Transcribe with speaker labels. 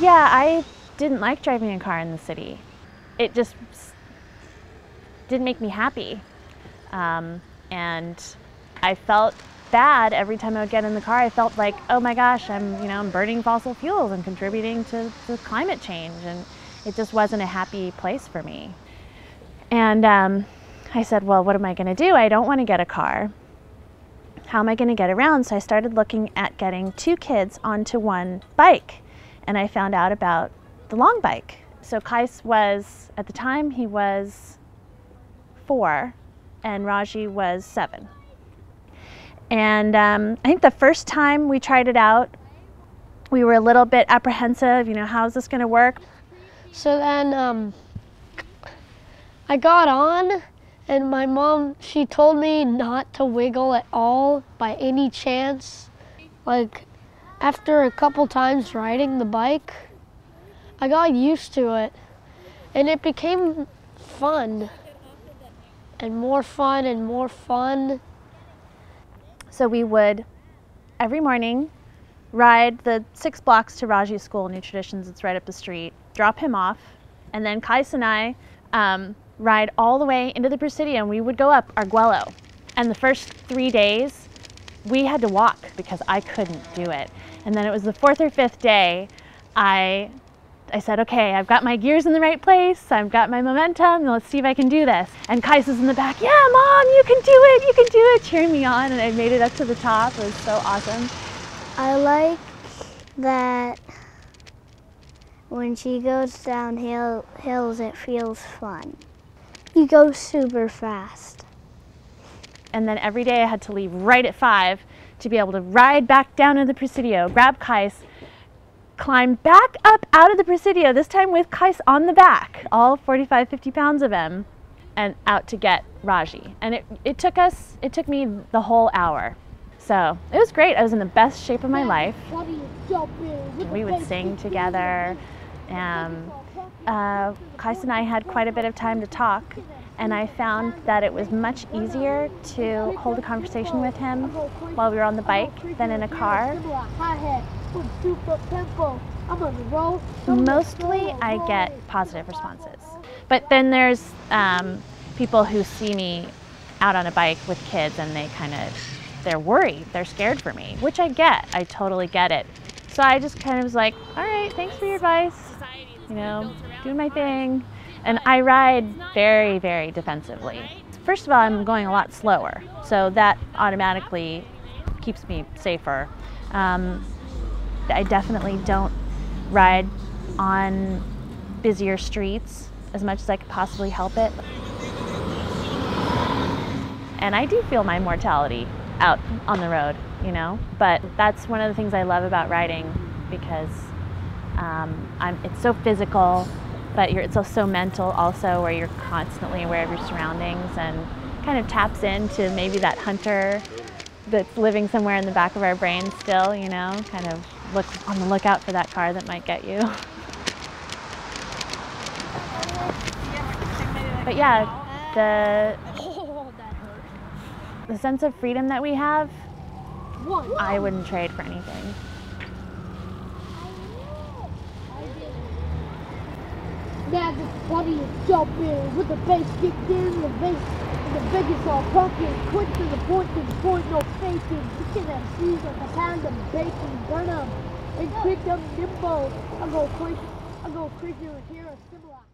Speaker 1: Yeah, I didn't like driving a car in the city. It just didn't make me happy. Um, and I felt bad every time I would get in the car. I felt like, oh my gosh, I'm, you know, I'm burning fossil fuels and contributing to, to climate change. And it just wasn't a happy place for me. And um, I said, well, what am I going to do? I don't want to get a car. How am I going to get around? So I started looking at getting two kids onto one bike. And I found out about the long bike. So Kais was, at the time, he was four, and Raji was seven. And um, I think the first time we tried it out, we were a little bit apprehensive, you know, how's this going to work?
Speaker 2: So then um, I got on, and my mom, she told me not to wiggle at all by any chance. Like, after a couple times riding the bike, I got used to it, and it became fun, and more fun and more fun.
Speaker 1: So we would, every morning, ride the six blocks to Raji's school, New Traditions, it's right up the street, drop him off, and then Kais and I um, ride all the way into the Presidio and we would go up Arguello. And the first three days, we had to walk because I couldn't do it. And then it was the fourth or fifth day, I I said, okay, I've got my gears in the right place. I've got my momentum. Let's see if I can do this. And Kais is in the back. Yeah, mom, you can do it. You can do it. Cheering me on. And I made it up to the top. It was so awesome.
Speaker 3: I like that when she goes down hill, hills, it feels fun. You go super fast.
Speaker 1: And then every day I had to leave right at five to be able to ride back down to the Presidio, grab Kais, climb back up out of the Presidio, this time with Kais on the back, all 45, 50 pounds of him, and out to get Raji. And it, it took us, it took me the whole hour. So it was great. I was in the best shape of my life. We would sing together. Um, uh, Kais and I had quite a bit of time to talk and I found that it was much easier to hold a conversation with him while we were on the bike than in a car. Mostly I get positive responses. But then there's um, people who see me out on a bike with kids and they kind of, they're worried, they're scared for me, which I get, I totally get it. So I just kind of was like, all right, thanks for your advice, you know, doing my thing. And I ride very, very defensively. First of all, I'm going a lot slower, so that automatically keeps me safer. Um, I definitely don't ride on busier streets as much as I could possibly help it. And I do feel my mortality out on the road, you know, but that's one of the things I love about riding because um, it's so physical but it's also mental also where you're constantly aware of your surroundings and kind of taps into maybe that hunter that's living somewhere in the back of our brain still, you know, kind of look on the lookout for that car that might get you. But yeah, the the sense of freedom that we have, I wouldn't trade for anything.
Speaker 4: Now this body is jumping with the bass kicked in, the bass, the Vegas all pumping, quick to the point, to the point, no faking. Them seas like a pound of bacon, burn them, and quick them nimble. I go crazy, I go crazier here, a similar.